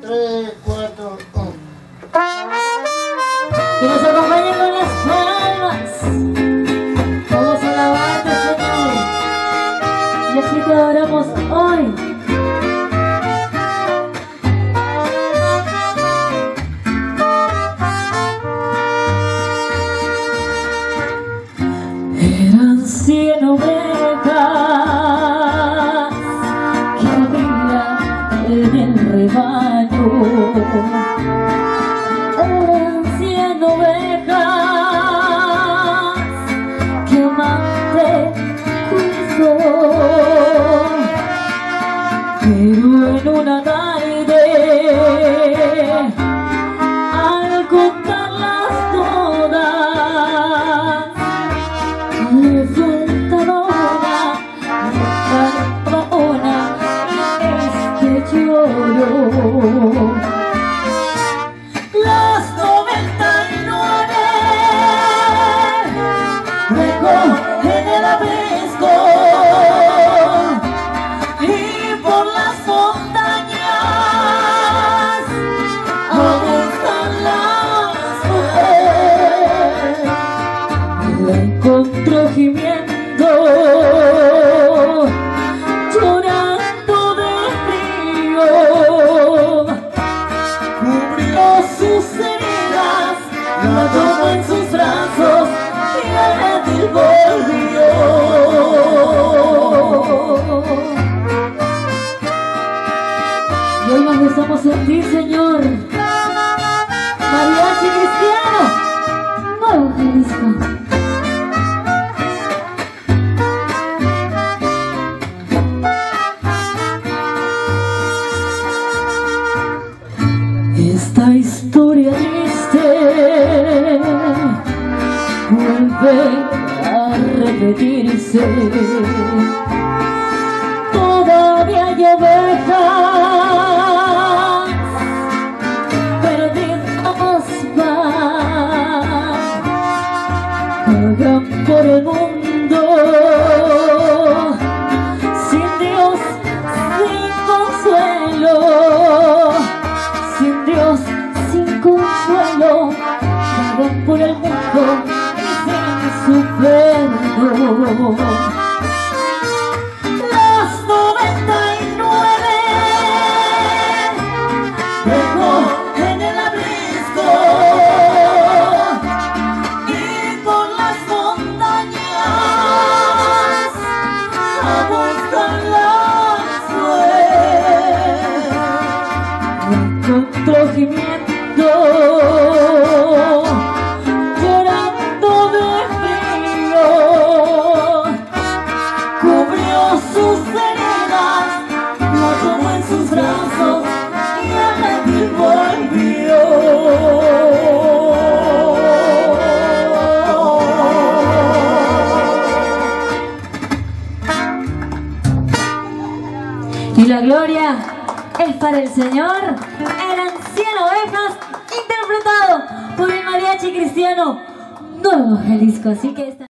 tres, cuatro, uno. Que nos acompañen las palmas. Vamos a Señor. Y así te hoy. Eran cien amor la encontró gimiendo, llorando de frío, cubrió sus heridas, la tomó en sus brazos y a él volvió. Hoy nos besamos en ti, Señor. Historia triste vuelve a repetirse. Sus heridas, la tomó en sus brazos y a la volvió. Y la gloria es para el Señor. Eran cien ovejas interpretado por el mariachi cristiano Nuevo Jalisco. Así que esta